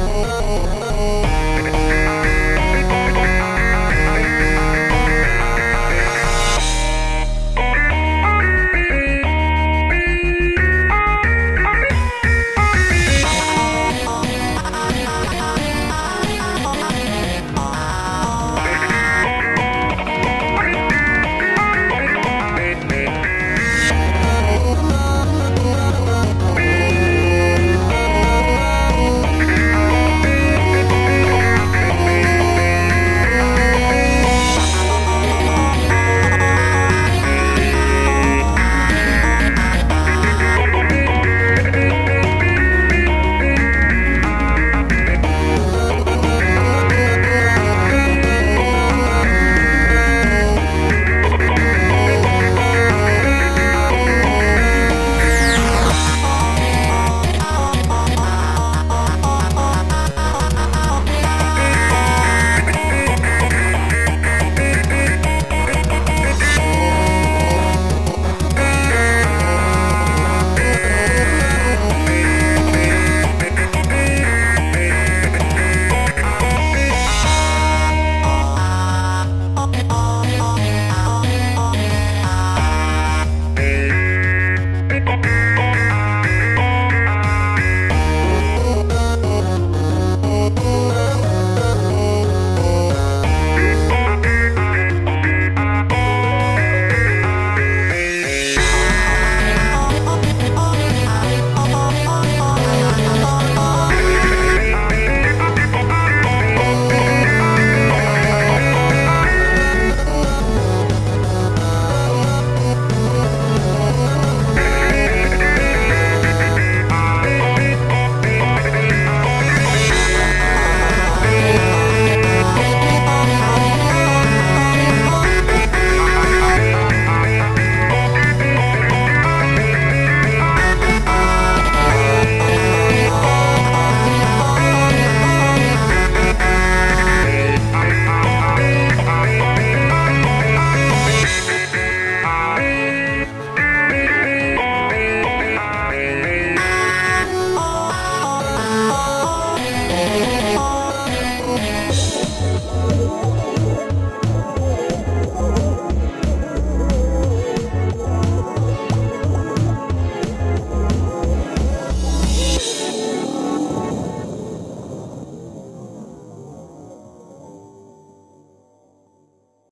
Música